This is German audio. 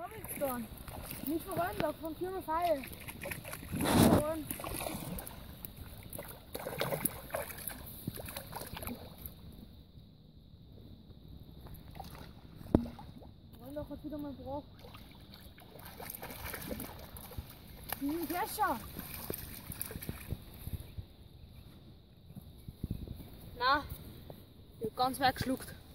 hab ich dann. Nicht voran, da kommt hier noch Pfeil. Voran. Wollen doch wieder mal drauf. Hm, Kescher. Na, ich hab ganz weggeschluckt. geschluckt.